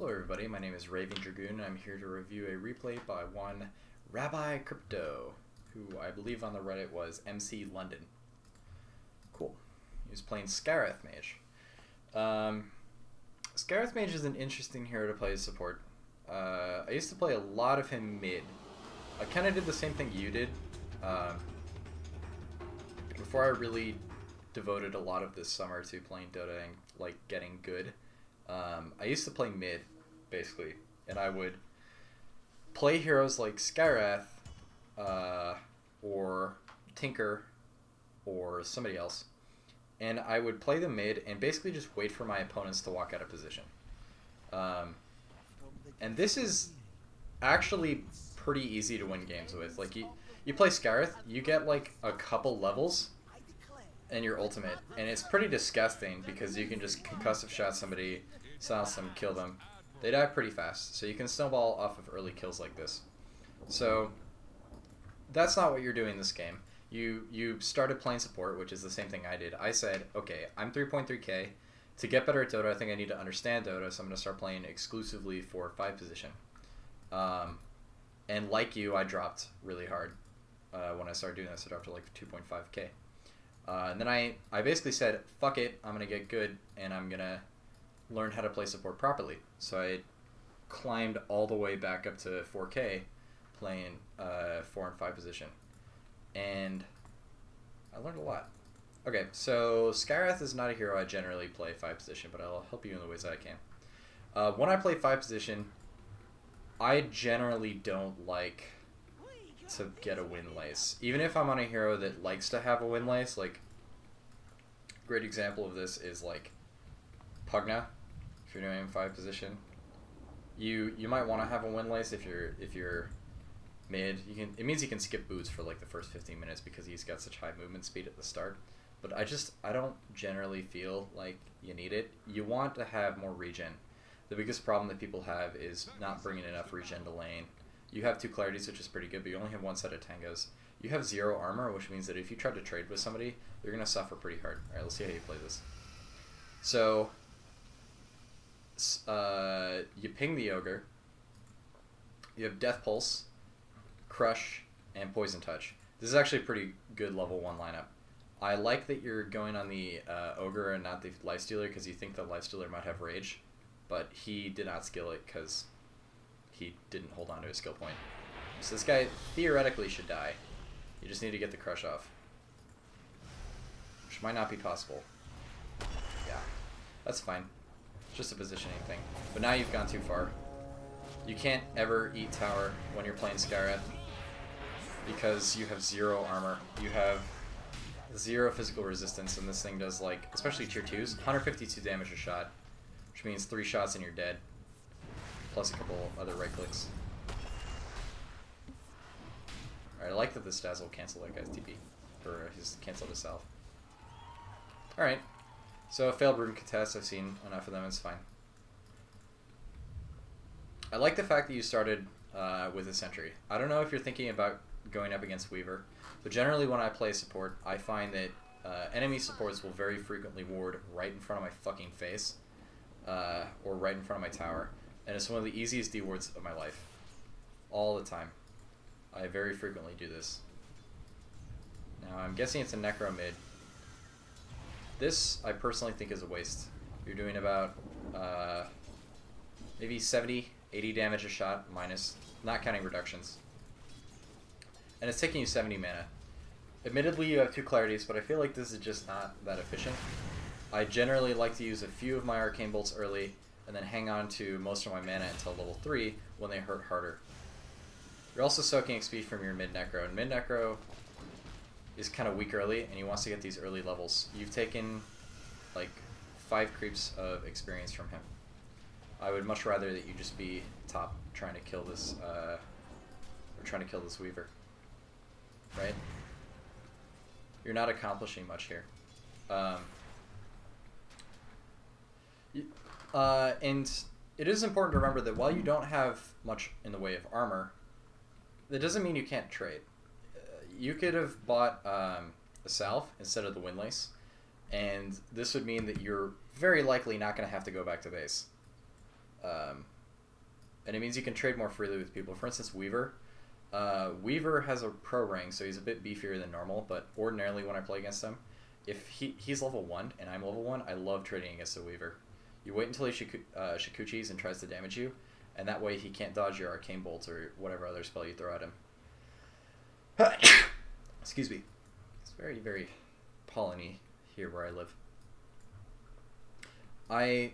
Hello everybody, my name is Raving Dragoon and I'm here to review a replay by one Rabbi Crypto, who I believe on the Reddit was MC London. Cool. He was playing Skywrath Mage. Um, Skywrath Mage is an interesting hero to play as support. Uh, I used to play a lot of him mid. I kind of did the same thing you did. Um, before I really devoted a lot of this summer to playing Dota and like getting good. Um, I used to play mid, basically, and I would play heroes like Skywrath, uh, or Tinker, or somebody else, and I would play them mid and basically just wait for my opponents to walk out of position. Um, and this is actually pretty easy to win games with. Like you, you play Skywrath, you get like a couple levels and your ultimate, and it's pretty disgusting because you can just concussive shot somebody, them, kill them. They die pretty fast, so you can snowball off of early kills like this. So that's not what you're doing this game. You you started playing support, which is the same thing I did. I said, okay, I'm 3.3k. To get better at Dota, I think I need to understand Dota, so I'm going to start playing exclusively for 5 position. Um, and like you, I dropped really hard uh, when I started doing this. I dropped to like 2.5k. Uh, and then I, I basically said, fuck it, I'm going to get good and I'm going to learn how to play support properly. So I climbed all the way back up to 4K playing uh, 4 and 5 position. And I learned a lot. Okay, so Skywrath is not a hero I generally play 5 position, but I'll help you in the ways that I can. Uh, when I play 5 position, I generally don't like to get a windlace. Even if I'm on a hero that likes to have a windlace, like great example of this is like Pugna, if you're doing five position. You you might want to have a windlace if you're if you're mid. You can it means you can skip boots for like the first 15 minutes because he's got such high movement speed at the start. But I just I don't generally feel like you need it. You want to have more regen. The biggest problem that people have is not bringing enough regen to lane you have two clarities, which is pretty good, but you only have one set of tangos. You have zero armor, which means that if you try to trade with somebody, you're going to suffer pretty hard. Alright, let's see how you play this. So, uh, you ping the Ogre. You have Death Pulse, Crush, and Poison Touch. This is actually a pretty good level 1 lineup. I like that you're going on the uh, Ogre and not the Lifestealer because you think the Lifestealer might have Rage, but he did not skill it because he didn't hold on to his skill point. So this guy theoretically should die. You just need to get the crush off. Which might not be possible. Yeah, that's fine. Just a positioning thing. But now you've gone too far. You can't ever eat tower when you're playing Skywrath because you have zero armor. You have zero physical resistance, and this thing does like, especially tier 2s, 152 damage a shot, which means three shots and you're dead plus a couple other right clicks. Alright, I like that this Dazzle cancel that guy's TP. Or he's canceled himself. Alright. So failed Rune contest, I've seen enough of them, it's fine. I like the fact that you started uh, with a sentry. I don't know if you're thinking about going up against Weaver, but generally when I play support, I find that uh, enemy supports will very frequently ward right in front of my fucking face, uh, or right in front of my tower and it's one of the easiest D wards of my life. All the time. I very frequently do this. Now, I'm guessing it's a Necro mid. This, I personally think, is a waste. You're doing about uh, maybe 70, 80 damage a shot, minus, not counting reductions. And it's taking you 70 mana. Admittedly, you have two clarities, but I feel like this is just not that efficient. I generally like to use a few of my Arcane Bolts early, and then hang on to most of my mana until level 3 when they hurt harder. You're also soaking XP from your mid-necro, and mid-necro is kind of weak early, and he wants to get these early levels. You've taken like 5 creeps of experience from him. I would much rather that you just be top trying to kill this, uh, or trying to kill this Weaver. Right? You're not accomplishing much here. Um, uh, and it is important to remember that while you don't have much in the way of armor, that doesn't mean you can't trade. You could have bought um, a salve instead of the windlace, and this would mean that you're very likely not going to have to go back to base. Um, and it means you can trade more freely with people. For instance, Weaver. Uh, Weaver has a pro ring, so he's a bit beefier than normal. But ordinarily, when I play against him, if he he's level one and I'm level one, I love trading against a Weaver. You wait until he shiku, uh, Shukuchis and tries to damage you, and that way he can't dodge your arcane bolts or whatever other spell you throw at him. Excuse me. It's very very polleny here where I live. I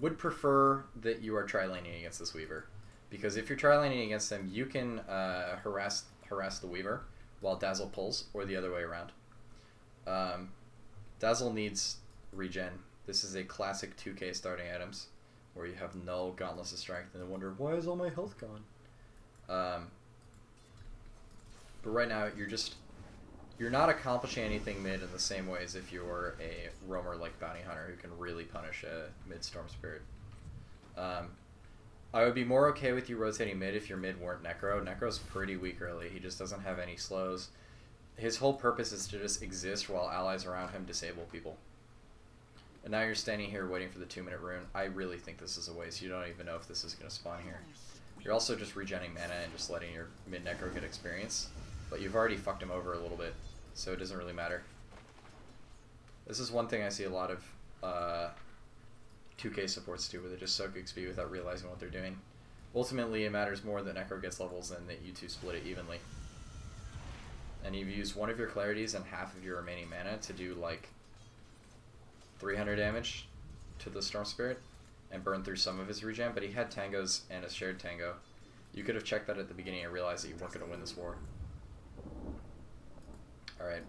would prefer that you are tri-laning against this Weaver, because if you're tri-laning against them, you can uh, harass harass the Weaver while Dazzle pulls, or the other way around. Um, Dazzle needs regen. This is a classic 2K starting items, where you have no Gauntlets of Strength and wonder why is all my health gone. Um, but right now you're just you're not accomplishing anything mid in the same way as if you were a roamer like Bounty Hunter who can really punish a mid Storm Spirit. Um, I would be more okay with you rotating mid if your mid weren't Necro. Necro's pretty weak early. He just doesn't have any slows. His whole purpose is to just exist while allies around him disable people. And now you're standing here waiting for the two minute rune. I really think this is a waste. You don't even know if this is going to spawn here. You're also just regenning mana and just letting your mid Necro get experience. But you've already fucked him over a little bit, so it doesn't really matter. This is one thing I see a lot of uh, 2K supports do, where they just soak XP without realizing what they're doing. Ultimately, it matters more that Necro gets levels than that you two split it evenly. And you've used one of your clarities and half of your remaining mana to do like 300 damage to the Storm Spirit and burn through some of his regen, but he had tangos and a shared tango. You could have checked that at the beginning and realized that you weren't going to win this war. Alright.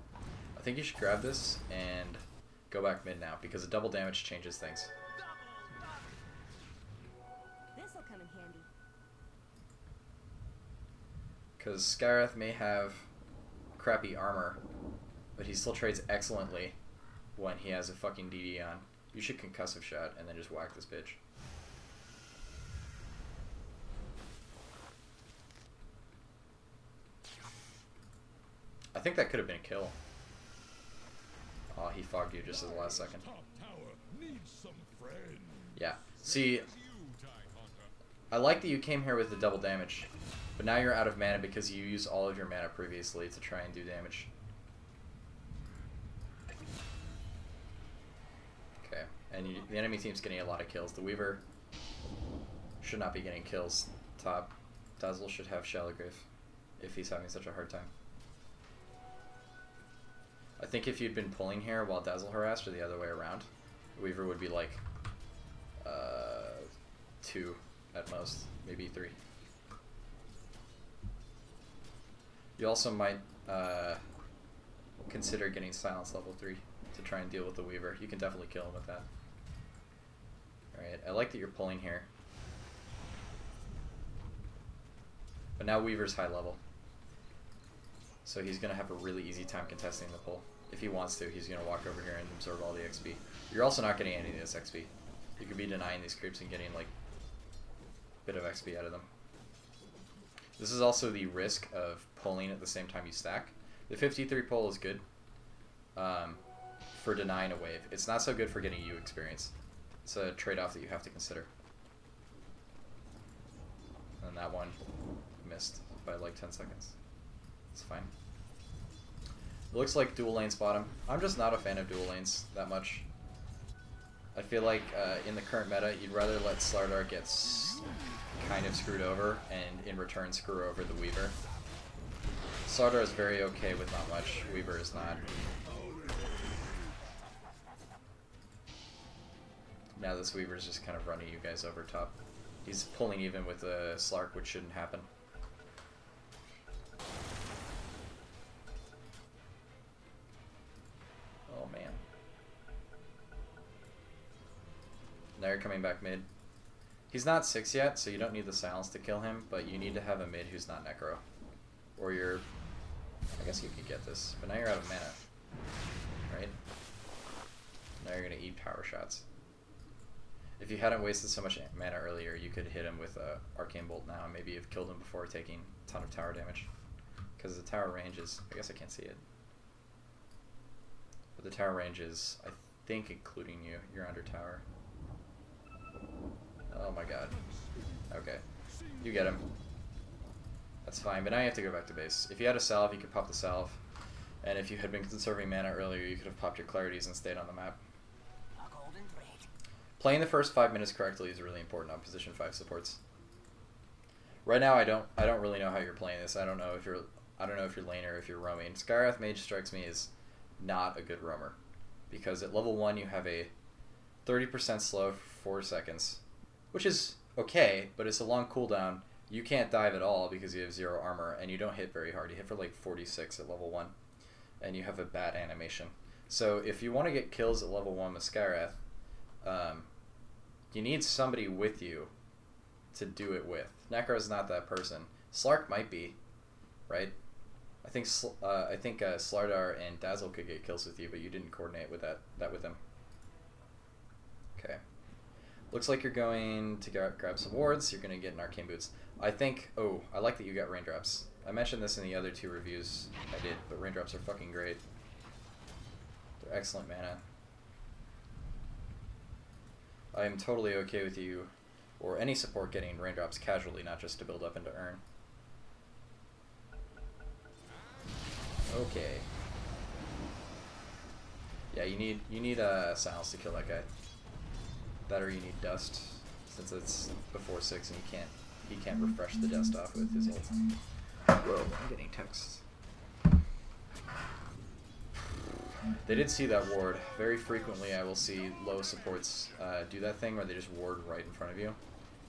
I think you should grab this and go back mid now, because a double damage changes things. This'll come in handy. Because Skywrath may have crappy armor, but he still trades excellently when he has a fucking DD on. You should concussive shot and then just whack this bitch. I think that could have been a kill. Oh, he fogged you just at the last second. Top tower needs some friends. Yeah. See, As you, Tie Hunter. I like that you came here with the double damage, but now you're out of mana because you used all of your mana previously to try and do damage. Okay, and you, the enemy team's getting a lot of kills. The Weaver should not be getting kills. Top Dazzle should have Shallow Grave if he's having such a hard time. I think if you'd been pulling here while Dazzle harassed or the other way around, Weaver would be like uh, two at most, maybe three. You also might uh, consider getting Silence level three to try and deal with the Weaver. You can definitely kill him with that. Alright, I like that you're pulling here. But now Weaver's high level. So he's going to have a really easy time contesting the pull. If he wants to, he's going to walk over here and absorb all the XP. You're also not getting any of this XP. You could be denying these creeps and getting like a bit of XP out of them. This is also the risk of pulling at the same time you stack. The 53 pull is good um, for denying a wave. It's not so good for getting you experience. It's a trade-off that you have to consider. And that one missed by like 10 seconds. It's fine. Looks like dual lanes bottom. I'm just not a fan of dual lanes that much. I feel like uh, in the current meta, you'd rather let Slardar get kind of screwed over and in return screw over the Weaver. Slardar is very okay with not much, Weaver is not. Now this Weaver's just kind of running you guys over top. He's pulling even with a Slark, which shouldn't happen. Now you're coming back mid. He's not 6 yet, so you don't need the silence to kill him, but you need to have a mid who's not Necro. Or you're... I guess you could get this, but now you're out of mana. Right? Now you're gonna eat power shots. If you hadn't wasted so much mana earlier, you could hit him with a Arcane Bolt now, and maybe you've killed him before taking a ton of tower damage. Because the tower range is... I guess I can't see it. But the tower range is, I think, including you. You're under tower. Oh my god. Okay. You get him. That's fine, but now you have to go back to base. If you had a salve, you could pop the salve. And if you had been conserving mana earlier, you could have popped your clarities and stayed on the map. A golden thread. Playing the first five minutes correctly is really important on position five supports. Right now, I don't I don't really know how you're playing this. I don't know if you're I don't know if you're laner, if you're roaming. Skywrath Mage strikes me as not a good roamer, because at level one you have a 30% slow for four seconds, which is okay, but it's a long cooldown. You can't dive at all because you have zero armor, and you don't hit very hard. You hit for like 46 at level one, and you have a bad animation. So if you want to get kills at level one with Skywrath, um, you need somebody with you to do it with. Necro's not that person. Slark might be, right? I think uh, I think uh, Slardar and Dazzle could get kills with you, but you didn't coordinate with that that with them. Looks like you're going to gra- grab some wards. You're going to get an arcane boots. I think. Oh, I like that you got raindrops. I mentioned this in the other two reviews I did, but raindrops are fucking great. They're excellent mana. I am totally okay with you or any support getting raindrops casually, not just to build up and to earn. Okay. Yeah, you need you need a uh, silence to kill that guy. Or you need dust, since it's before six and he can't he can't refresh the dust off with his ult. Whoa, I'm getting texts. They did see that ward. Very frequently, I will see low supports uh, do that thing where they just ward right in front of you.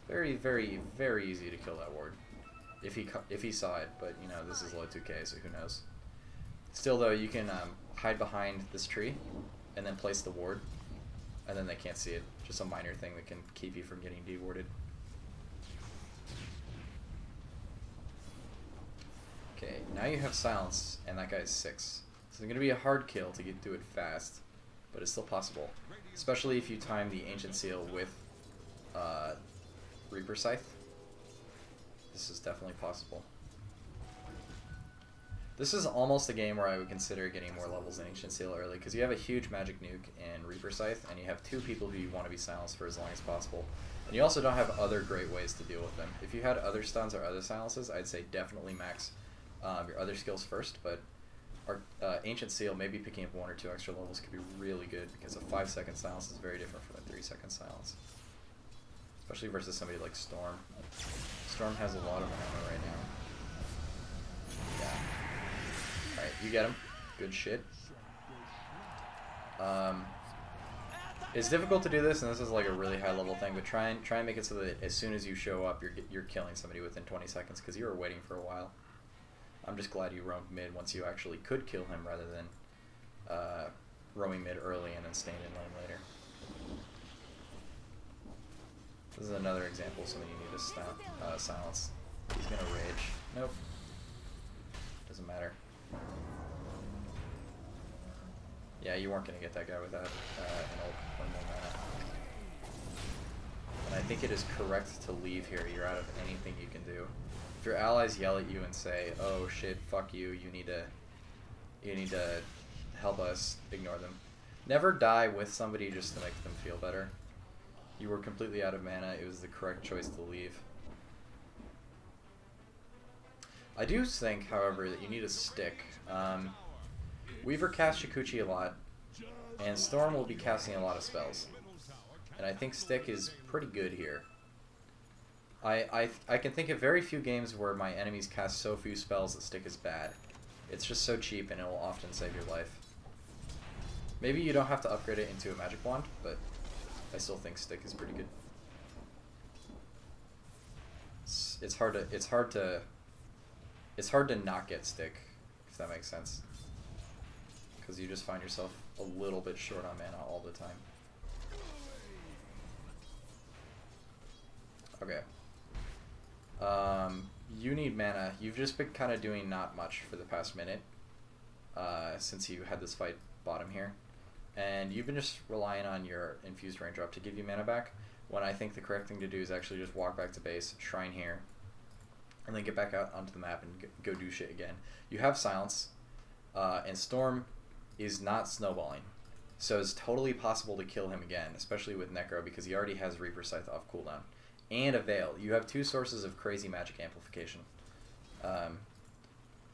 Very, very, very easy to kill that ward if he if he saw it. But you know, this is low 2K, so who knows? Still, though, you can um, hide behind this tree and then place the ward, and then they can't see it. Just a minor thing that can keep you from getting dewarded. Okay, now you have silence, and that guy's six. So it's going to be a hard kill to get through it fast, but it's still possible. Especially if you time the Ancient Seal with uh, Reaper Scythe. This is definitely possible. This is almost a game where I would consider getting more levels in Ancient Seal early, because you have a huge Magic Nuke in Reaper Scythe, and you have two people who you want to be silenced for as long as possible. And you also don't have other great ways to deal with them. If you had other stuns or other silences, I'd say definitely max um, your other skills first, but our uh, Ancient Seal, maybe picking up one or two extra levels could be really good, because a 5 second silence is very different from a 3 second silence. Especially versus somebody like Storm. Storm has a lot of mana right now. Yeah. Alright, you get him. Good shit. Um, it's difficult to do this, and this is like a really high level thing. But try and try and make it so that as soon as you show up, you're you're killing somebody within 20 seconds because you were waiting for a while. I'm just glad you roamed mid once you actually could kill him rather than uh, roaming mid early and then staying in lane later. This is another example of something you need to stop, uh, silence. He's gonna rage. Nope. Doesn't matter. Yeah, you weren't gonna get that guy without uh, an ult one more mana. And I think it is correct to leave here. You're out of anything you can do. If your allies yell at you and say, "Oh shit, fuck you," you need to, you need to help us. Ignore them. Never die with somebody just to make them feel better. You were completely out of mana. It was the correct choice to leave. I do think, however, that you need a stick. Um, Weaver casts Shukuchi a lot, and Storm will be casting a lot of spells. And I think stick is pretty good here. I, I, I can think of very few games where my enemies cast so few spells that stick is bad. It's just so cheap and it will often save your life. Maybe you don't have to upgrade it into a magic wand, but I still think stick is pretty good. It's, it's hard to it's hard to it's hard to not get stick if that makes sense. Cuz you just find yourself a little bit short on mana all the time. Okay. Um, you need mana. You've just been kind of doing not much for the past minute uh, since you had this fight bottom here. And you've been just relying on your infused raindrop to give you mana back. When I think the correct thing to do is actually just walk back to base, shrine here, and then get back out onto the map and go do shit again. You have silence, uh, and Storm is not snowballing. So it's totally possible to kill him again, especially with Necro because he already has Reaper Scythe off cooldown. and a Veil. You have two sources of crazy magic amplification. Um,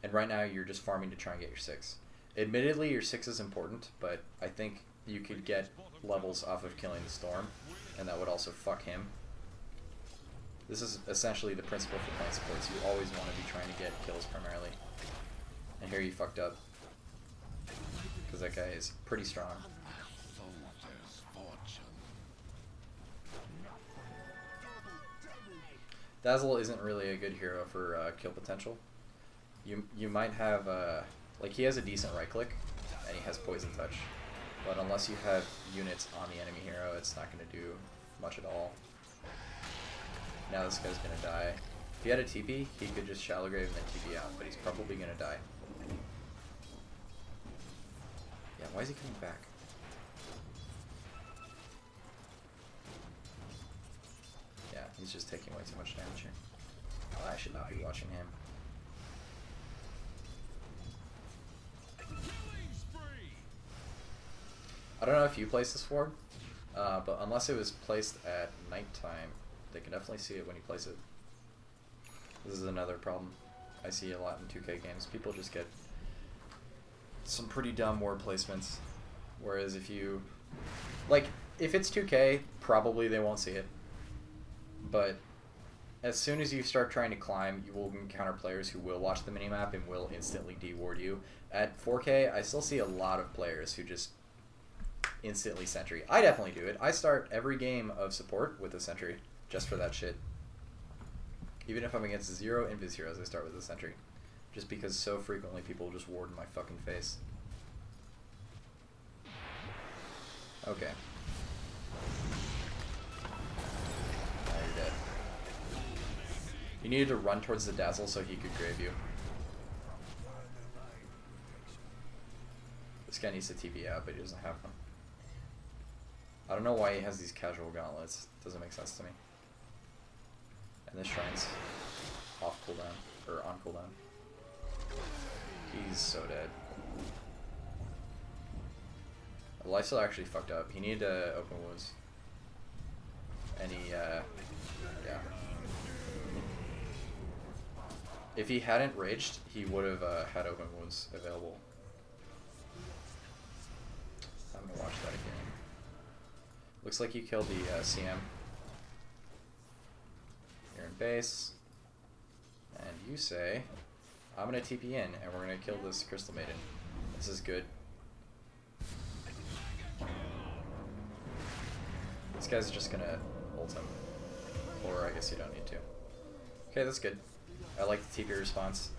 and right now you're just farming to try and get your six. Admittedly, your six is important, but I think you could get levels off of killing the storm, and that would also fuck him. This is essentially the principle for playing supports. You always want to be trying to get kills primarily. And here you fucked up. Because that guy is pretty strong. Dazzle isn't really a good hero for uh, kill potential. You you might have uh, like he has a decent right click, and he has poison touch, but unless you have units on the enemy hero, it's not going to do much at all. Now this guy's to die. If he had a TP, he could just shallow grave and then TP out, but he's probably to die. Yeah, why is he coming back? Yeah, he's just taking way too much damage here. Oh, I should not be watching him. I don't know if you placed this ward, uh, but unless it was placed at nighttime, they can definitely see it when you place it. This is another problem I see a lot in 2K games. People just get some pretty dumb ward placements. Whereas if you, like, if it's 2K, probably they won't see it. But as soon as you start trying to climb, you will encounter players who will watch the minimap and will instantly deward you. At 4K, I still see a lot of players who just instantly sentry. I definitely do it. I start every game of support with a sentry just for that shit. Even if I'm against zero invis heroes, I start with a sentry. Just because so frequently people just ward in my fucking face. Okay. Now you're dead. You needed to run towards the dazzle so he could grave you. This guy needs to TP out, but he doesn't have them. I don't know why he has these casual gauntlets. Doesn't make sense to me. And this shrine's off cooldown, or on cooldown. He's so dead. Lifesteal actually fucked up. He needed to open wounds. And he, uh, yeah. If he hadn't raged, he would have uh, had open wounds available. I'm gonna watch that again. Looks like you killed the uh, CM. Base. And you say, I'm gonna TP in and we're gonna kill this Crystal Maiden. This is good. This guy's just gonna ult him. Or I guess you don't need to. Okay, that's good. I like the TP response.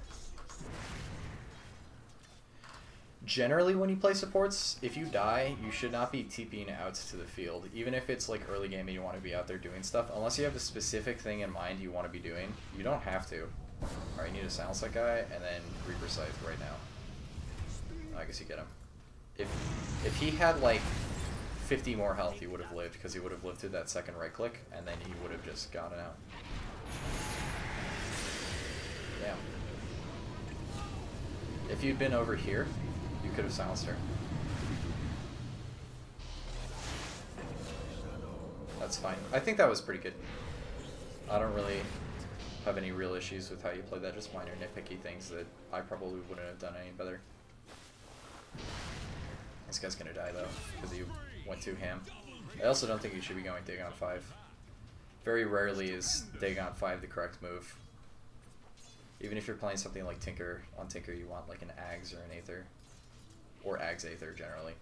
Generally, when you play supports, if you die, you should not be TPing out to the field. Even if it's like early game and you want to be out there doing stuff, unless you have a specific thing in mind you want to be doing, you don't have to. Alright, you need to silence that guy, and then Reaper Scythe right now. I guess you get him. If if he had like 50 more health, he would have lived, because he would have lived through that second right click, and then he would have just gotten out. Damn. If you'd been over here, you could have silenced her. That's fine. I think that was pretty good. I don't really have any real issues with how you played that, just minor nitpicky things that I probably wouldn't have done any better. This guy's gonna die though, because he went too ham. I also don't think you should be going Dagon 5. Very rarely is Dagon 5 the correct move. Even if you're playing something like Tinker, on Tinker you want like an Ags or an Aether. Or Ags Aether generally.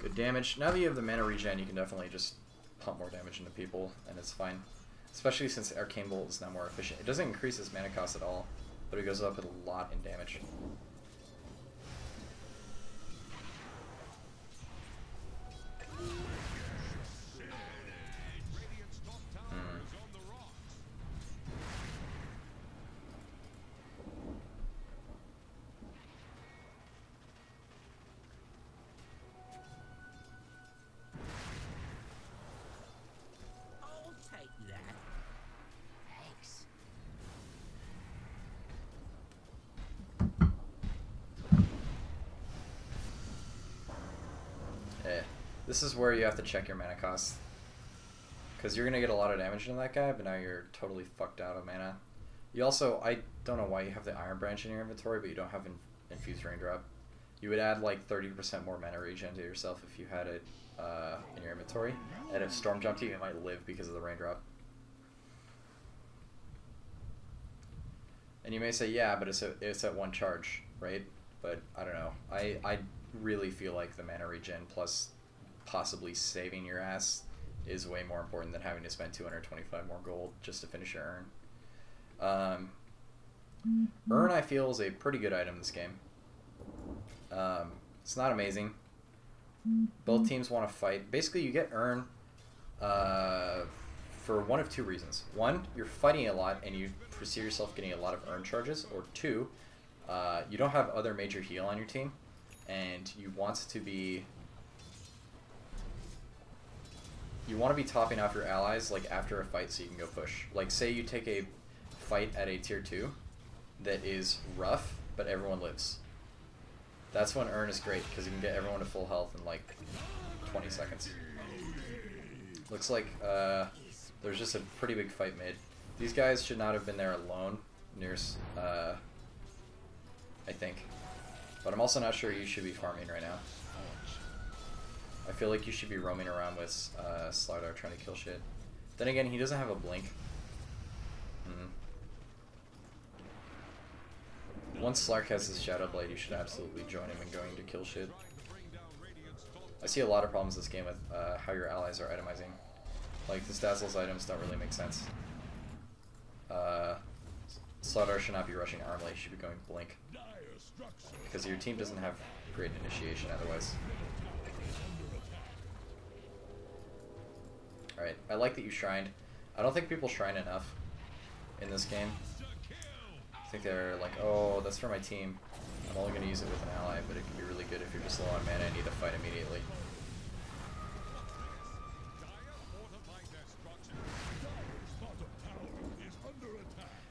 Good damage. Now that you have the mana regen, you can definitely just pump more damage into people, and it's fine. Especially since Arcane Bolt is now more efficient. It doesn't increase his mana cost at all, but it goes up a lot in damage. This is where you have to check your mana cost. Because you're going to get a lot of damage into that guy, but now you're totally fucked out of mana. You also, I don't know why you have the Iron Branch in your inventory, but you don't have in, Infused Raindrop. You would add like 30% more mana regen to yourself if you had it uh, in your inventory. And if Storm jumped you, you might live because of the Raindrop. And you may say, yeah, but it's, a, it's at one charge, right? But I don't know. I, I really feel like the mana regen plus possibly saving your ass is way more important than having to spend 225 more gold just to finish your urn. Um, urn, I feel, is a pretty good item this game. Um, it's not amazing. Both teams want to fight. Basically, you get urn uh, for one of two reasons. One, you're fighting a lot and you foresee yourself getting a lot of urn charges. Or two, uh, you don't have other major heal on your team and you want to be you want to be topping off your allies like after a fight so you can go push. Like say you take a fight at a tier 2 that is rough but everyone lives. That's when Urn is great because you can get everyone to full health in like 20 seconds. Looks like uh, there's just a pretty big fight mid. These guys should not have been there alone near, uh, I think. But I'm also not sure you should be farming right now. I feel like you should be roaming around with uh, Slardar trying to kill shit. Then again, he doesn't have a blink. Mm. Once Slark has his Shadow Blade, you should absolutely join him in going to kill shit. I see a lot of problems this game with uh, how your allies are itemizing. Like, this Dazzle's items don't really make sense. Uh, Slardar should not be rushing Armlet, he should be going Blink. Because your team doesn't have great initiation otherwise. Alright, I like that you shrined. I don't think people shrine enough in this game. I think they're like, oh, that's for my team. I'm only going to use it with an ally, but it can be really good if you're just low on mana and need to fight immediately.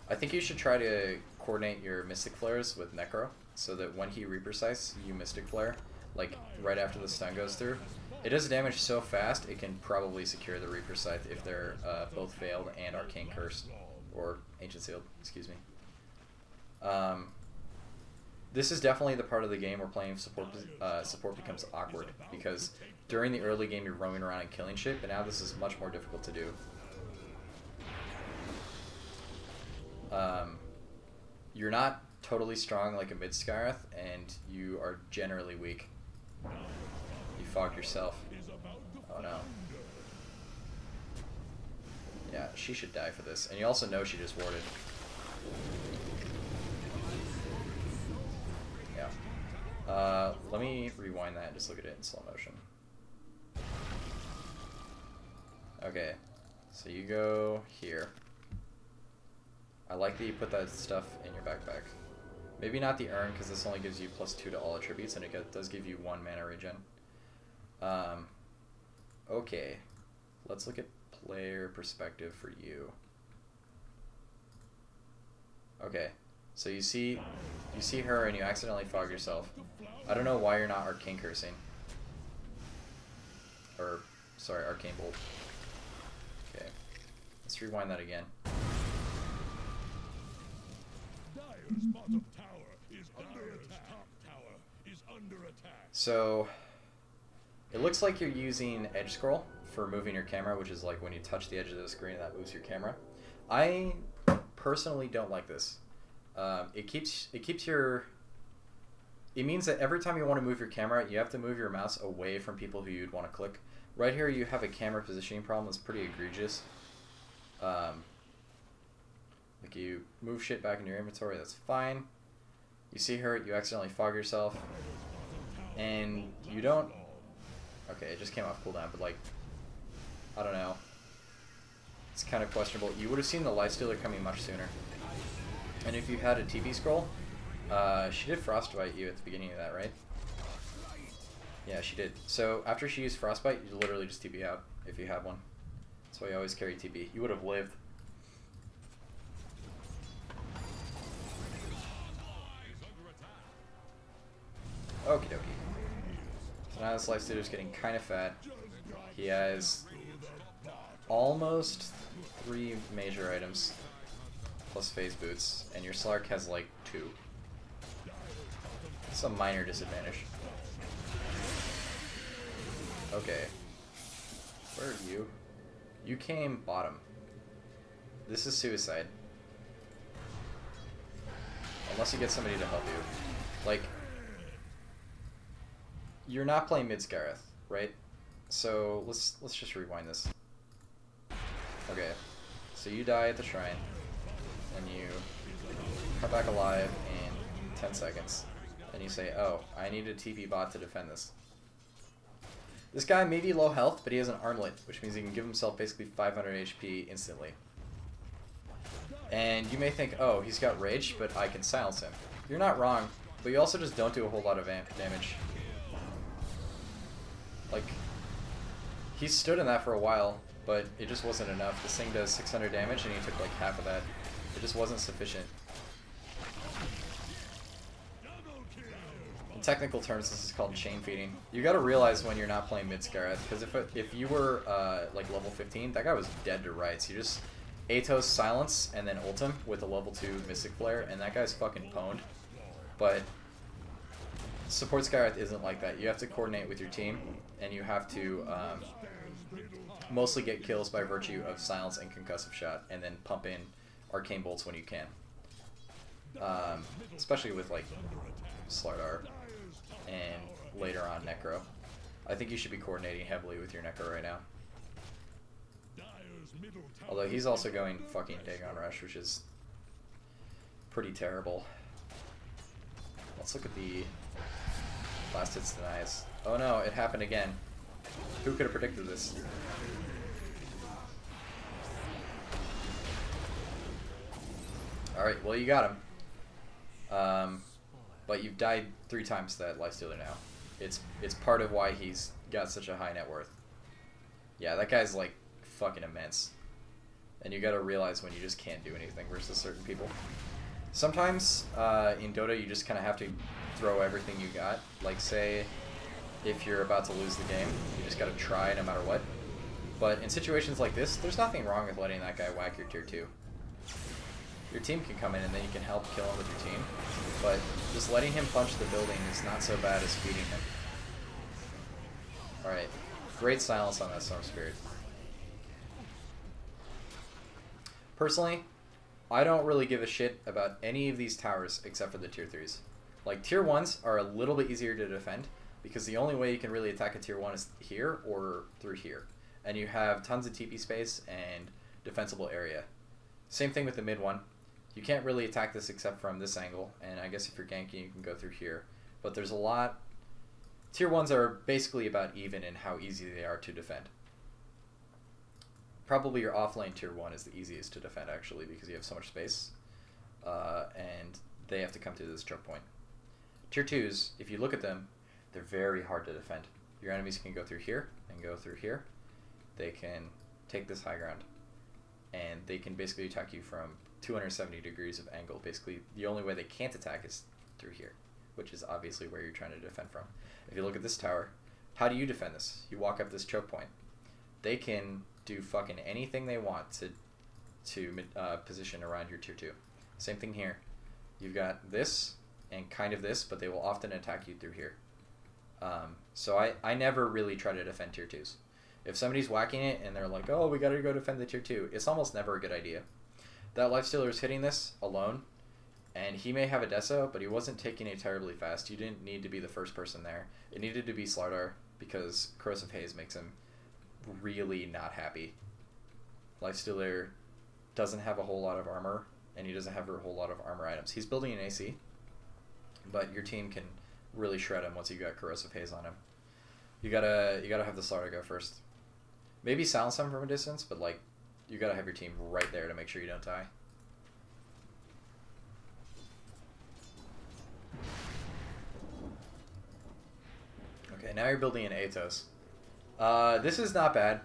I think you should try to coordinate your Mystic Flares with Necro, so that when he Reaper Scythes, you Mystic Flare, like right after the stun goes through. It does damage so fast, it can probably secure the Reaper Scythe if they're uh, both Failed and Arcane Cursed, or Ancient Sealed, excuse me. Um, this is definitely the part of the game where playing support uh, support becomes awkward, because during the early game you're roaming around and killing shit, but now this is much more difficult to do. Um, you're not totally strong like a mid Skywrath, and you are generally weak. Fogged yourself. Oh no. Yeah, she should die for this. And you also know she just warded. Yeah. Uh, let me rewind that and just look at it in slow motion. Okay, so you go here. I like that you put that stuff in your backpack. Maybe not the urn, because this only gives you plus two to all attributes, and it does give you one mana regen. Um, okay, let's look at player perspective for you. Okay, so you see, you see her and you accidentally fog yourself. I don't know why you're not arcane cursing. Or, sorry, arcane bolt. Okay, let's rewind that again. So, it looks like you're using edge scroll for moving your camera, which is like when you touch the edge of the screen and that moves your camera. I personally don't like this. Um, it keeps it keeps your it means that every time you want to move your camera, you have to move your mouse away from people who you'd want to click. Right here, you have a camera positioning problem that's pretty egregious. Um, like you move shit back in your inventory, that's fine. You see her, you accidentally fog yourself, and you don't. Okay, it just came off cooldown, but like, I don't know. It's kind of questionable. You would have seen the Lifestealer coming much sooner. And if you had a TP scroll, uh, she did Frostbite you at the beginning of that, right? Yeah, she did. So after she used Frostbite, you literally just TP out if you have one. That's why you always carry TP. You would have lived. Okie dokie. So now this life is getting kind of fat. He has almost three major items plus phase boots, and your Slark has like two. It's a minor disadvantage. Okay. Where are you? You came bottom. This is suicide. Unless you get somebody to help you. Like, you're not playing mid Skywrath, right? So let's let's just rewind this. Okay, so you die at the shrine, and you come back alive in 10 seconds, and you say, "Oh, I need a TP bot to defend this." This guy may be low health, but he has an armlet, which means he can give himself basically 500 HP instantly. And you may think, oh, he's got rage, but I can silence him. You're not wrong, but you also just don't do a whole lot of am- damage. Like, he stood in that for a while, but it just wasn't enough. This thing does 600 damage, and he took like half of that. It just wasn't sufficient. In technical terms, this is called chain feeding. You got to realize when you're not playing mid Skywrath, because if if you were uh, like level 15, that guy was dead to rights. You just Atos silence and then ult him with a level 2 Mystic Flare, and that guy's fucking pwned. But support Skywrath isn't like that. You have to coordinate with your team, and you have to um, mostly get kills by virtue of silence and concussive shot, and then pump in arcane bolts when you can. Um, especially with like Slardar and later on Necro. I think you should be coordinating heavily with your Necro right now. Although he's also going fucking Dagon Rush, which is pretty terrible. Let's look at the last hits denies. Oh no, it happened again. Who could have predicted this? Alright, well you got him. Um, but you've died three times to that life stealer now. It's it's part of why he's got such a high net worth. Yeah, that guy's like fucking immense. And you gotta realize when you just can't do anything versus certain people. Sometimes uh, in Dota you just kind of have to throw everything you got. Like say, if you're about to lose the game, you just gotta try no matter what. But in situations like this, there's nothing wrong with letting that guy whack your tier 2. Your team can come in and then you can help kill him with your team. But just letting him punch the building is not so bad as feeding him. Alright. Great silence on that Storm Spirit. Personally, I don't really give a shit about any of these towers except for the tier 3s. Like, tier 1s are a little bit easier to defend because the only way you can really attack a tier 1 is here or through here. And you have tons of TP space and defensible area. Same thing with the mid one. You can't really attack this except from this angle, and I guess if you're ganking, you can go through here. But there's a lot. Tier 1s are basically about even in how easy they are to defend. Probably your offlane tier 1 is the easiest to defend, actually, because you have so much space. Uh, and they have to come to this choke point. Tier 2s, if you look at them, they're very hard to defend. Your enemies can go through here and go through here. They can take this high ground. And they can basically attack you from 270 degrees of angle. Basically, the only way they can't attack is through here, which is obviously where you're trying to defend from. If you look at this tower, how do you defend this? You walk up this choke point. They can do fucking anything they want to to uh, position around your tier 2. Same thing here. You've got this and kind of this, but they will often attack you through here. Um, so I, I never really try to defend tier 2s. If somebody's whacking it and they're like, oh, we gotta go defend the tier 2, it's almost never a good idea. That Lifestealer is hitting this alone, and he may have a Deso, but he wasn't taking it terribly fast. You didn't need to be the first person there. It needed to be Slardar, because Corrosive Haze makes him really not happy. Lifestealer doesn't have a whole lot of armor, and he doesn't have a whole lot of armor items. He's building an AC, but your team can really shred him once you got Corrosive Haze on him. You gotta you gotta have the Slardar go first. Maybe silence him from a distance, but like you gotta have your team right there to make sure you don't die. Okay, now you're building an Atos. Uh, this is not bad.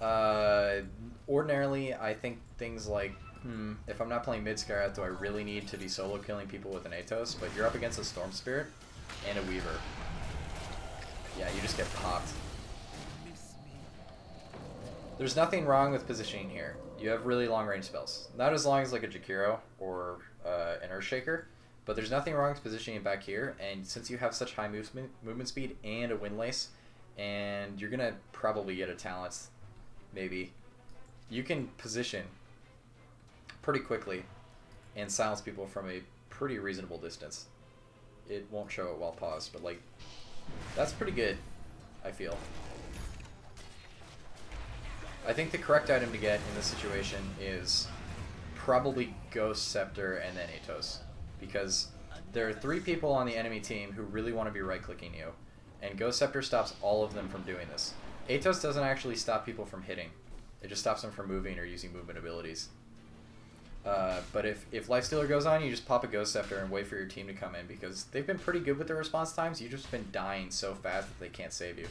Uh, ordinarily, I think things like, hmm, if I'm not playing mid Scarab, do I really need to be solo killing people with an Atos? But you're up against a Storm Spirit and a Weaver. Yeah, you just get popped. There's nothing wrong with positioning here. You have really long range spells. Not as long as like a Jakiro or uh, an Earthshaker, but there's nothing wrong with positioning back here. And since you have such high movement movement speed and a Windlace, and you're gonna probably get a talent, maybe, you can position pretty quickly and silence people from a pretty reasonable distance. It won't show it while paused, but like that's pretty good, I feel. I think the correct item to get in this situation is probably Ghost Scepter and then Atos. Because there are three people on the enemy team who really want to be right clicking you, and Ghost Scepter stops all of them from doing this. Atos doesn't actually stop people from hitting, it just stops them from moving or using movement abilities. Uh, but if, if Lifestealer goes on, you just pop a Ghost Scepter and wait for your team to come in because they've been pretty good with their response times. You've just been dying so fast that they can't save you.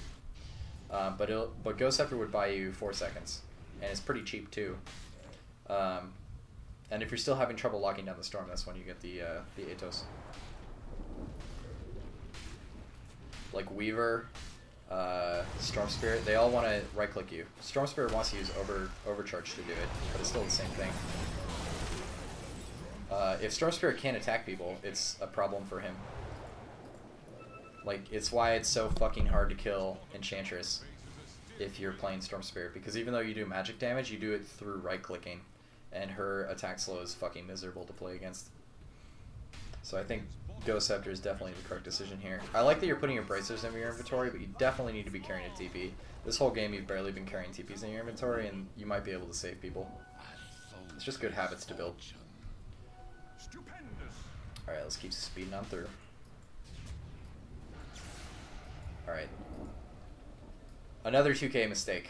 Um, but it'll, but Ghost Scepter would buy you four seconds, and it's pretty cheap too. Um, and if you're still having trouble locking down the storm, that's when you get the uh, the Atos. Like Weaver, uh, Storm Spirit, they all want to right click you. Storm Spirit wants to use over overcharge to do it, but it's still the same thing. Uh, if Storm Spirit can't attack people, it's a problem for him. Like, it's why it's so fucking hard to kill Enchantress if you're playing Storm Spirit, because even though you do magic damage, you do it through right-clicking, and her attack slow is fucking miserable to play against. So I think Ghost Scepter is definitely the correct decision here. I like that you're putting your bracers in your inventory, but you definitely need to be carrying a TP. This whole game you've barely been carrying TPs in your inventory, and you might be able to save people. It's just good habits to build. Stupendous. Alright, let's keep speeding on through. Alright. Another 2k mistake.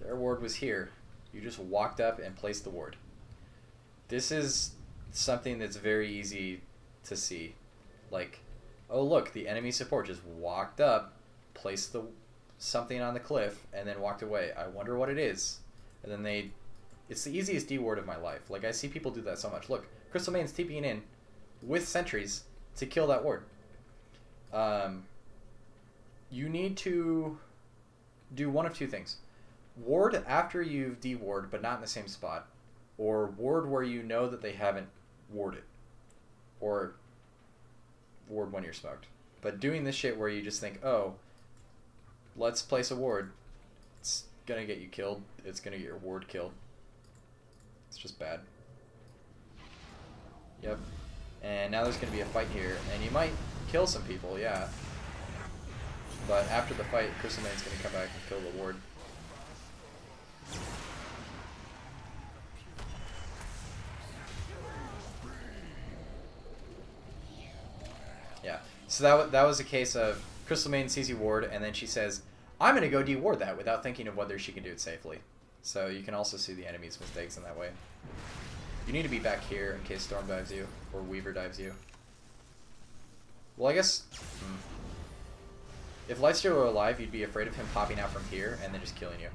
Their ward was here. You just walked up and placed the ward. This is something that's very easy to see. Like, oh look, the enemy support just walked up, placed the something on the cliff, and then walked away. I wonder what it is. And then they it's the easiest de-ward of my life. Like I see people do that so much. Look, Crystal Maiden's TPing in with sentries to kill that ward. Um, you need to do one of two things: ward after you've de-ward, but not in the same spot, or ward where you know that they haven't warded, or ward when you're smoked. But doing this shit where you just think, oh, let's place a ward, it's gonna get you killed. It's gonna get your ward killed. It's just bad. Yep. And now there's going to be a fight here, and you might kill some people, yeah. But after the fight, Crystal Maiden's going to come back and kill the ward. Yeah. So that, that was a case of Crystal Maiden sees you ward, and then she says, I'm going to go de-ward that without thinking of whether she can do it safely. So you can also see the enemy's mistakes in that way. You need to be back here in case Storm dives you, or Weaver dives you. Well, I guess... Hmm. If Lifestealer were alive, you'd be afraid of him popping out from here and then just killing you.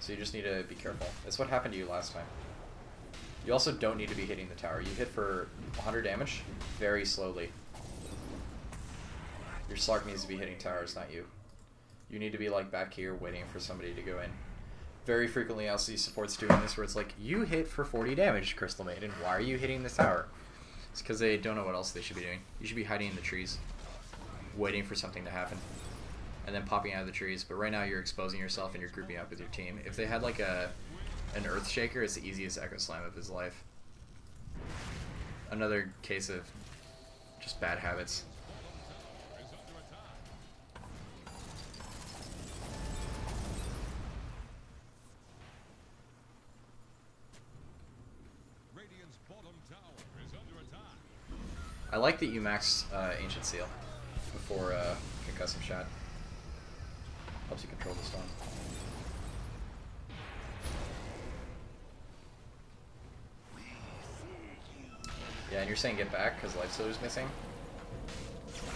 So you just need to be careful. That's what happened to you last time. You also don't need to be hitting the tower. You hit for 100 damage very slowly. Your Slark needs to be hitting towers, not you. You need to be like back here waiting for somebody to go in. Very frequently I'll see supports doing this where it's like, you hit for 40 damage, Crystal Maiden. Why are you hitting this tower? It's because they don't know what else they should be doing. You should be hiding in the trees, waiting for something to happen, and then popping out of the trees. But right now you're exposing yourself and you're grouping up with your team. If they had like a an Earth Shaker, it's the easiest Echo Slam of his life. Another case of just bad habits. Is under attack. Radiant's bottom tower is under attack. I like that you max uh, Ancient Seal before uh, Concussive Shot. Helps you control the storm. Yeah, and you're saying get back because Life Lifestealer's missing?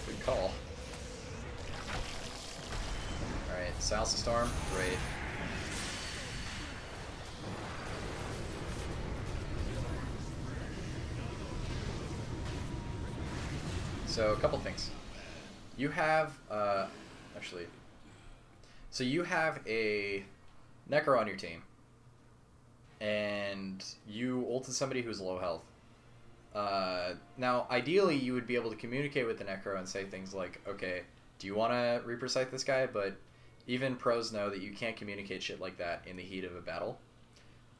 Good call. Alright, Silence the Storm, great. So, a couple things. You have uh, actually. So you have a Necro on your team, and you ulted somebody who's low health. Uh, now, ideally, you would be able to communicate with the Necro and say things like, "Okay, do you want to Reaper this guy?" But even pros know that you can't communicate shit like that in the heat of a battle.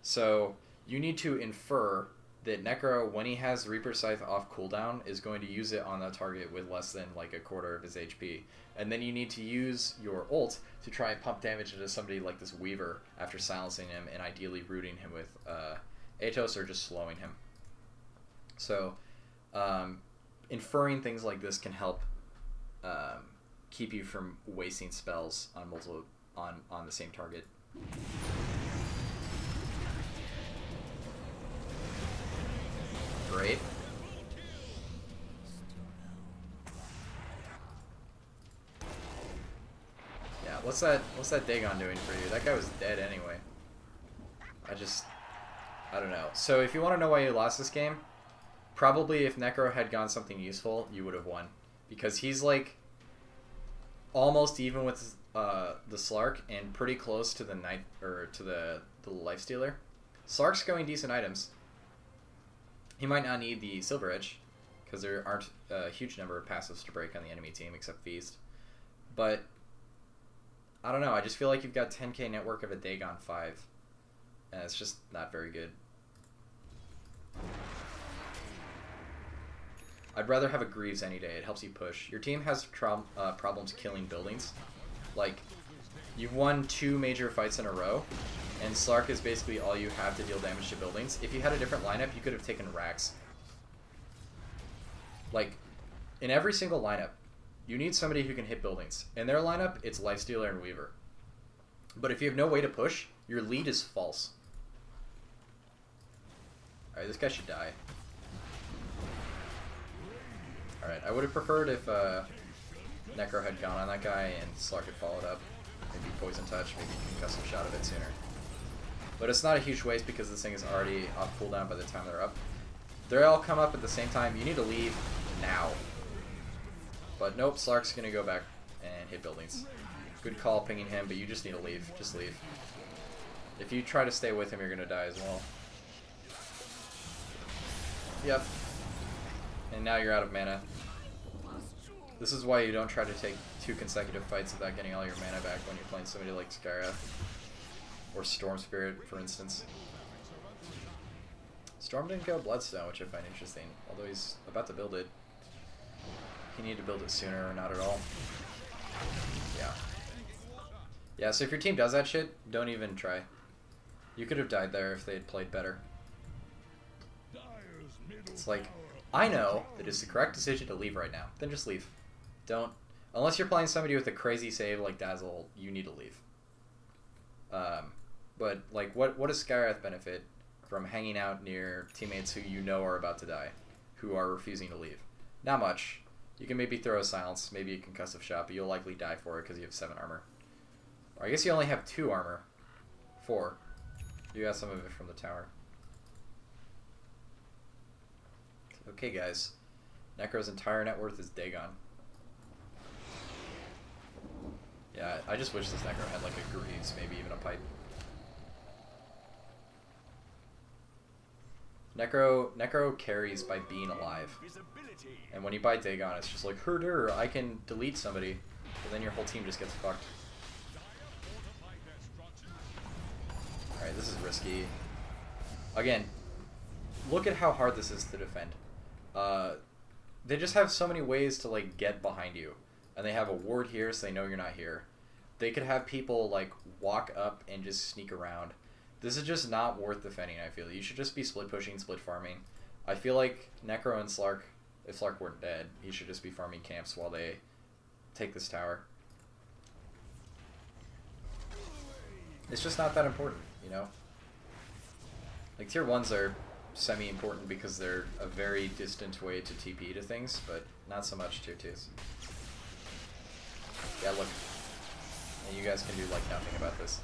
So you need to infer that Necro, when he has Reaper Scythe off cooldown, is going to use it on the target with less than like a quarter of his HP. And then you need to use your ult to try and pump damage into somebody like this Weaver after silencing him and ideally rooting him with uh, Atos or just slowing him. So, um, inferring things like this can help um, keep you from wasting spells on multiple on on the same target. Great. Yeah, what's that what's that Dagon doing for you? That guy was dead anyway. I just I don't know. So if you want to know why you lost this game, probably if Necro had gone something useful, you would have won. Because he's like almost even with uh, the Slark and pretty close to the night or to the the life stealer. Slark's going decent items. He might not need the Silver Edge because there aren't a huge number of passives to break on the enemy team except Feast. But I don't know. I just feel like you've got 10k net worth of a Dagon 5, and it's just not very good. I'd rather have a Greaves any day. It helps you push. Your team has uh, problems killing buildings. Like, you've won two major fights in a row, and Slark is basically all you have to deal damage to buildings. If you had a different lineup, you could have taken Rax. Like, in every single lineup, you need somebody who can hit buildings. In their lineup, it's Lifestealer and Weaver. But if you have no way to push, your lead is false. Alright, this guy should die. Alright, I would have preferred if uh, Necro had gone on that guy and Slark had followed up. Maybe Poison Touch, maybe Concussive Shot a bit sooner. But it's not a huge waste because this thing is already uh, off cooldown by the time they're up. They all come up at the same time. You need to leave now. But nope, Slark's going to go back and hit buildings. Good call pinging him, but you just need to leave. Just leave. If you try to stay with him, you're going to die as well. Yep. And now you're out of mana. This is why you don't try to take two consecutive fights without getting all your mana back when you're playing somebody like Skara. Or Storm Spirit, for instance. Storm didn't go Bloodstone, which I find interesting. Although he's about to build it. He needed to build it sooner or not at all. Yeah. Yeah, so if your team does that shit, don't even try. You could have died there if they had played better. It's like, I know that it's the correct decision to leave right now. Then just leave. Don't. Unless you're playing somebody with a crazy save like Dazzle, you need to leave. Um, but, like, what, what does Skywrath benefit from hanging out near teammates who you know are about to die, who are refusing to leave? Not much. You can maybe throw a silence, maybe a concussive shot, but you'll likely die for it because you have 7 armor. Or I guess you only have 2 armor. 4. You got some of it from the tower. Okay, guys. Necro's entire net worth is Dagon. Yeah, I just wish this Necro had like a Greaves, maybe even a pipe. Necro Necro carries by being alive. And when you buy Dagon, it's just like, herder, I can delete somebody. But then your whole team just gets fucked. Alright, this is risky. Again, look at how hard this is to defend. Uh, they just have so many ways to like get behind you, and they have a ward here, so they know you're not here. They could have people like walk up and just sneak around. This is just not worth defending. I feel you should just be split pushing, split farming. I feel like Necro and Slark, if Slark weren't dead, he should just be farming camps while they take this tower. It's just not that important, you know. Like tier ones are semi-important because they're a very distant way to TP to things, but not so much tier 2s. Yeah, look. And you guys can do, like, nothing about this.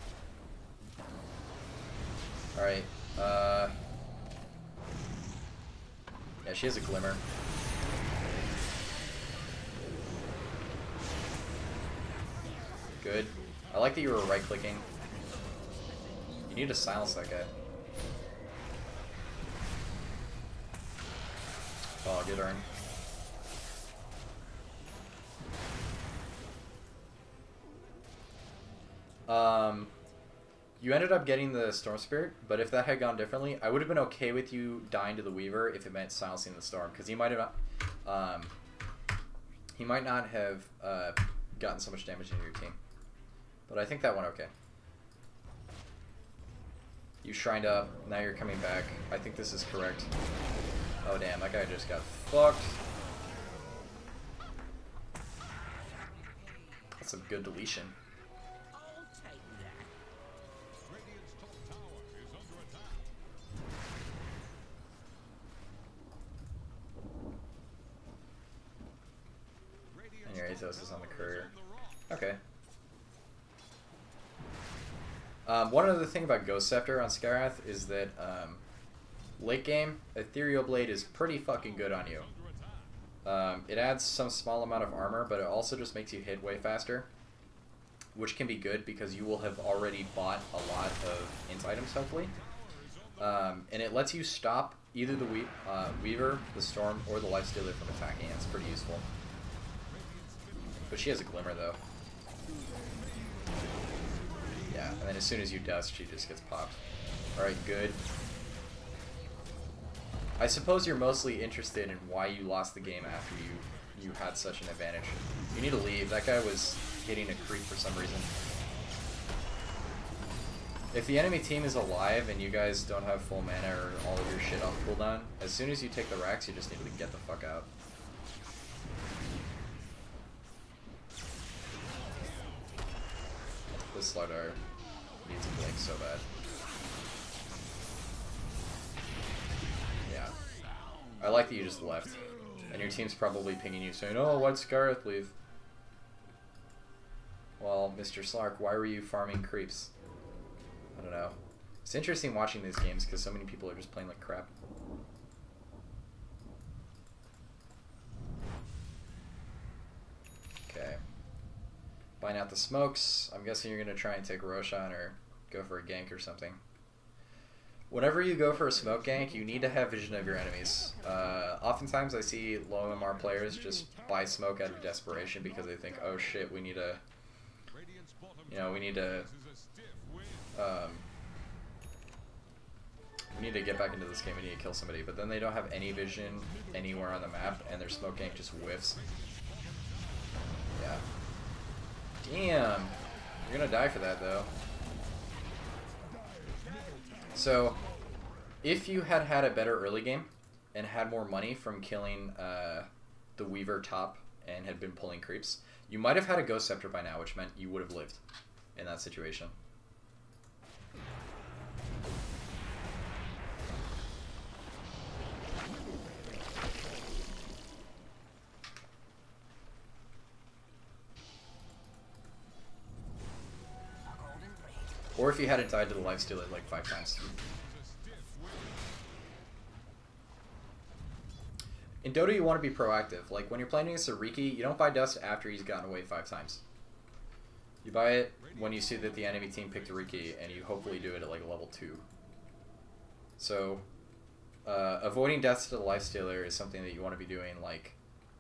Alright, uh... Yeah, she has a Glimmer. Good. I like that you were right clicking. You need to silence that guy. Oh, good Urn. Um, you ended up getting the Storm Spirit, but if that had gone differently, I would have been okay with you dying to the Weaver if it meant silencing the Storm, because he might have, um, he might not have uh, gotten so much damage into your team. But I think that went okay. You shrined up, now you're coming back. I think this is correct. Oh damn, that guy just got fucked. That's a good deletion. Other thing about Ghost Scepter on Skywrath is that um, late game, Ethereal Blade is pretty fucking good on you. Um, it adds some small amount of armor, but it also just makes you hit way faster, which can be good because you will have already bought a lot of int items, hopefully. Um, and it lets you stop either the we- uh, Weaver, the Storm, or the Lifestealer from attacking. It's pretty useful. But she has a Glimmer, though. Yeah, and then as soon as you dust, she just gets popped. Alright, good. I suppose you're mostly interested in why you lost the game after you, you had such an advantage. You need to leave. That guy was hitting a creep for some reason. If the enemy team is alive and you guys don't have full mana or all of your shit off cooldown, as soon as you take the racks, you just need to get the fuck out. This Slardar needs a blink so bad. Yeah. I like that you just left. And your team's probably pinging you saying, oh, why'd Skywrath leave? Well, Mr. Slark, why were you farming creeps? I don't know. It's interesting watching these games because so many people are just playing like crap. Okay. Buying out the smokes. I'm guessing you're going to try and take Roshan or go for a gank or something. Whenever you go for a smoke gank, you need to have vision of your enemies. Uh, oftentimes I see low MMR players just buy smoke out of desperation because they think, oh shit, we need to, you know, we need to, um, we need to get back into this game, we need to kill somebody. But then they don't have any vision anywhere on the map and their smoke gank just whiffs. Yeah. Damn. You're gonna die for that though. So, if you had had a better early game and had more money from killing uh, the Weaver top and had been pulling creeps, you might have had a Ghost Scepter by now, which meant you would have lived in that situation. Or if you hadn't died to the Lifestealer like five times. In Dota, you want to be proactive. Like when you're playing against a Riki, you don't buy dust after he's gotten away five times. You buy it when you see that the enemy team picked a Riki, and you hopefully do it at like level two. So, uh, avoiding deaths to the Lifestealer is something that you want to be doing like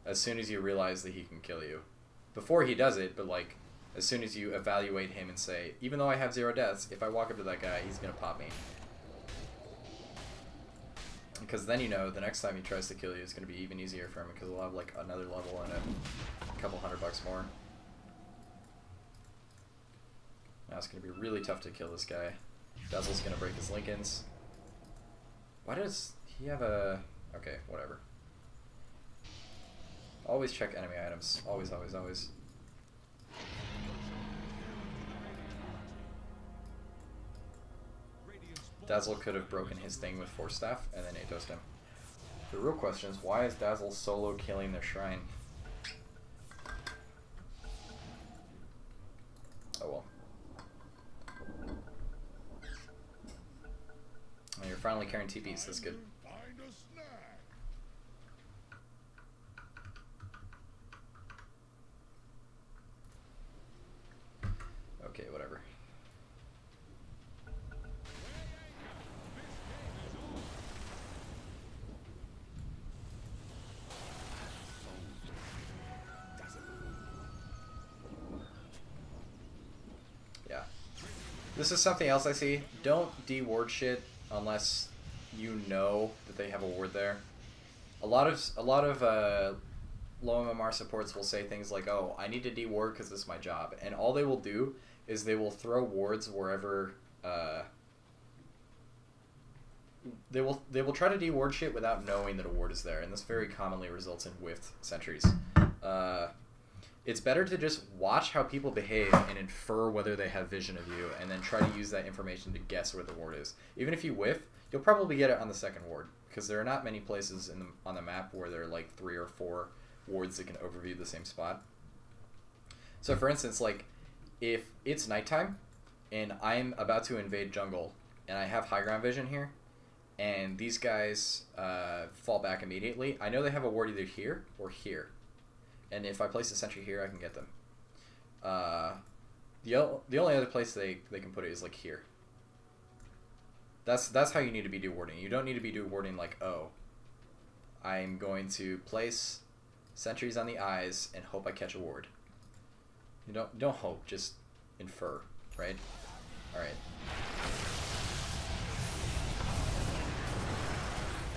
as soon as you realize that he can kill you. Before he does it, but like as soon as you evaluate him and say, even though I have zero deaths, if I walk up to that guy, he's gonna pop me. Because then you know the next time he tries to kill you, it's going to be even easier for him because he'll have like another level and a couple hundred bucks more. Now it's going to be really tough to kill this guy. Dazzle's going to break his Linken's. Why does he have a... Okay, whatever. Always check enemy items. Always, always, always. Dazzle could have broken his thing with Force Staff and then Atos him. The real question is why is Dazzle solo killing their shrine? Oh well. You're finally carrying TPs, that's good. This is something else I see. Don't de-ward shit unless you know that they have a ward there. A lot of a lot of uh, low MMR supports will say things like, "Oh, I need to de-ward because this is my job," and all they will do is they will throw wards wherever. Uh, they will they will try to de-ward shit without knowing that a ward is there, and this very commonly results in whiffed sentries. Uh, it's better to just watch how people behave and infer whether they have vision of you, and then try to use that information to guess where the ward is. Even if you whiff, you'll probably get it on the second ward because there are not many places in the, on the map where there are like three or four wards that can overview the same spot. So, for instance, like if it's nighttime and I'm about to invade jungle and I have high ground vision here, and these guys uh, fall back immediately, I know they have a ward either here or here and if I place a sentry here, I can get them. Uh, the the only other place they, they can put it is like here. That's that's how you need to be de-warding. You don't need to be de-warding like oh. I'm going to place sentries on the eyes and hope I catch a ward. You don't don't hope, just infer, right? All right.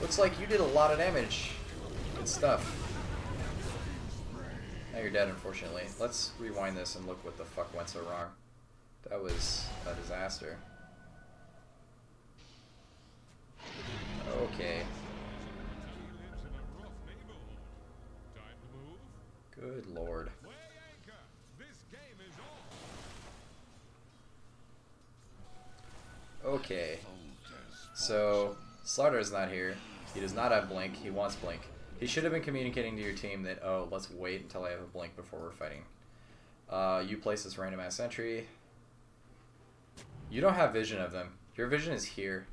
Looks like you did a lot of damage. Good stuff. Now you're dead, unfortunately. Let's rewind this and look what the fuck went so wrong. That was a disaster. Okay. Good lord. Is. Okay. So, Slardar's not here. He does not have Blink. He wants Blink. He should have been communicating to your team that, oh, let's wait until I have a Blink before we're fighting. Uh, you place this random ass sentry. You don't have vision of them. Your vision is here.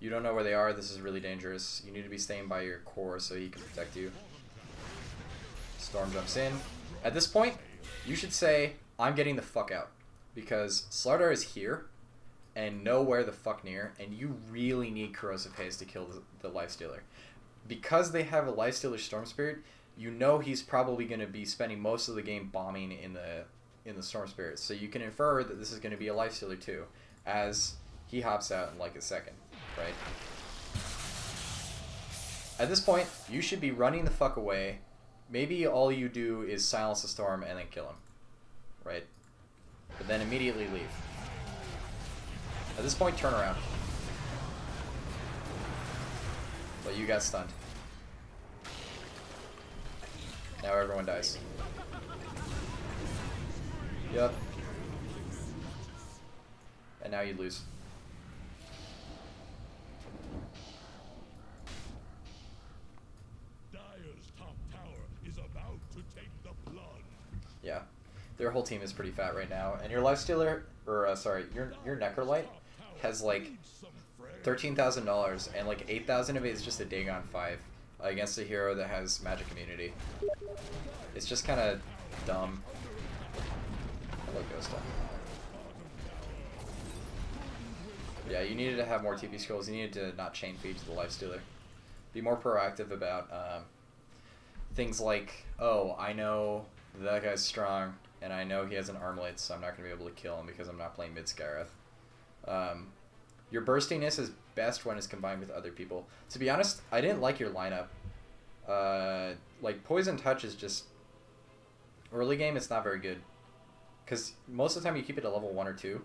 You don't know where they are. This is really dangerous. You need to be staying by your core so he can protect you. Storm jumps in. At this point, you should say, I'm getting the fuck out. Because Slardar is here and nowhere the fuck near, and you really need Corrosive Haze to kill the, the Lifestealer. Because they have a Lifestealer Storm Spirit, you know he's probably going to be spending most of the game bombing in the in the Storm Spirit. So you can infer that this is going to be a Lifestealer too, as he hops out in like a second, right? At this point, you should be running the fuck away. Maybe all you do is silence the storm and then kill him, right? But then immediately leave. At this point, turn around. But you got stunned. Now everyone dies. Yep. And now you lose. Dire's top tower is about to take the plunge. Yeah. Their whole team is pretty fat right now. And your Lifestealer, or uh, sorry, your your Necrolyte has like thirteen thousand dollars, and like eight thousand of it is just a Dagon five against a hero that has magic immunity. It's just kind of dumb. Hello, Ghost. Yeah, you needed to have more TP scrolls. You needed to not chain feed to the Lifestealer. Be more proactive about um, things like, oh, I know that guy's strong, and I know he has an armlet, so I'm not going to be able to kill him because I'm not playing mid Skywrath. Um, your burstiness is best when it's combined with other people. To be honest, I didn't like your lineup. Uh, like poison touch is just early game. It's not very good because most of the time you keep it at level one or two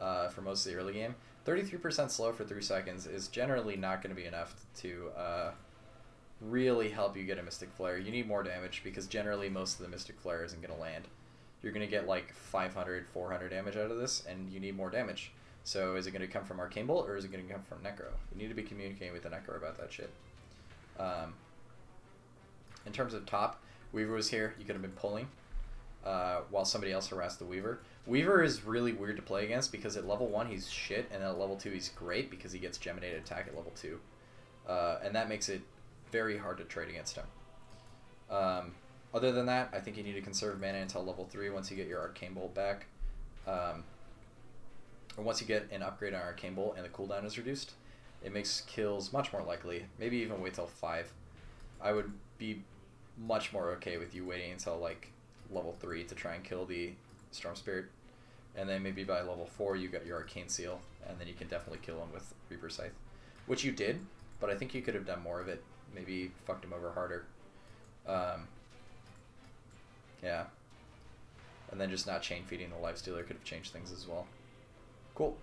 uh, for most of the early game. Thirty-three percent slow for three seconds is generally not going to be enough to uh, really help you get a Mystic Flare. You need more damage because generally most of the Mystic Flare isn't going to land. You're going to get like 500, 400 damage out of this, and you need more damage. So is it going to come from Arcane Bolt or is it going to come from Necro? You need to be communicating with the Necro about that shit. Um, in terms of top, Weaver was here. You could have been pulling uh, while somebody else harassed the Weaver. Weaver is really weird to play against because at level 1 he's shit, and at level 2 he's great because he gets Geminated attack at level 2. Uh, and that makes it very hard to trade against him. Um, other than that, I think you need to conserve mana until level 3 once you get your Arcane Bolt back. Um, or once you get an upgrade on Arcane Bolt and the cooldown is reduced, it makes kills much more likely. Maybe even wait till 5. I would be much more okay with you waiting until like level 3 to try and kill the Storm Spirit. and then maybe by level four you got your arcane seal, and then you can definitely kill him with Reaper Scythe, which you did, but I think you could have done more of it. Maybe fucked him over harder. Um, yeah. And then just not chain feeding the life stealer could have changed things as well. Cool.